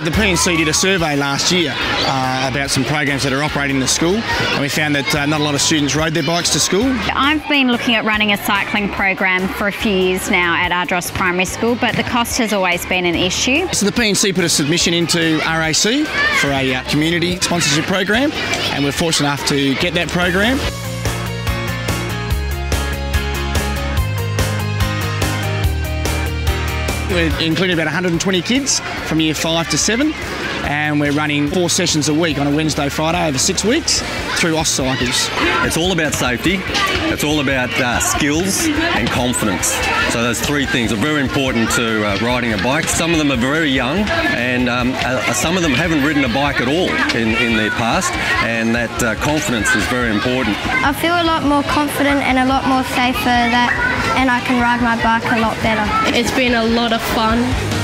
The P&C did a survey last year uh, about some programs that are operating in the school, and we found that uh, not a lot of students rode their bikes to school. I've been looking at running a cycling program for a few years now at Ardross Primary School, but the cost has always been an issue. So the P&C put a submission into RAC for a uh, community sponsorship program, and we're fortunate enough to get that program. We're including about 120 kids from year five to seven, and we're running four sessions a week on a Wednesday, Friday over six weeks through AustCycles. It's all about safety, it's all about uh, skills and confidence. So those three things are very important to uh, riding a bike. Some of them are very young, and um, uh, some of them haven't ridden a bike at all in, in their past, and that uh, confidence is very important. I feel a lot more confident and a lot more safer that, and I can ride my bike a lot better. It's been a lot of fun.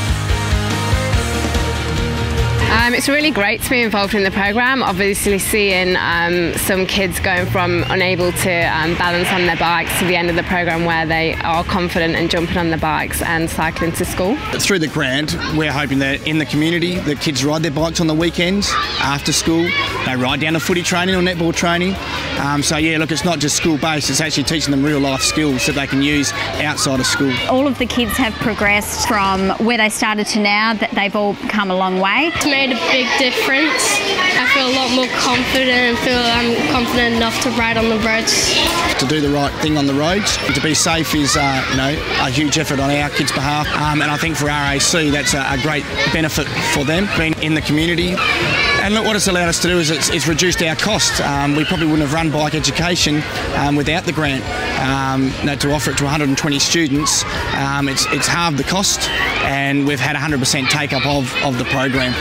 Um, it's really great to be involved in the programme. Obviously, seeing um, some kids going from unable to um, balance on their bikes to the end of the programme where they are confident and jumping on the bikes and cycling to school. Through the grant, we're hoping that in the community, the kids ride their bikes on the weekends after school. They ride down to footy training or netball training. Um, so yeah, look, it's not just school based; it's actually teaching them real life skills that they can use outside of school. All of the kids have progressed from where they started to now. That they've all come a long way. It's made a big difference. I feel a lot more confident and feel I'm confident enough to ride on the roads. To do the right thing on the roads, to be safe is uh, you know a huge effort on our kids' behalf, um, and I think for RAC that's a, a great benefit for them being in the community. And look, what it's allowed us to do is it's, it's reduced our cost. Um, we probably wouldn't have run bike education um, without the grant. Um, to offer it to 120 students, um, it's, it's halved the cost, and we've had 100% take up of, of the program.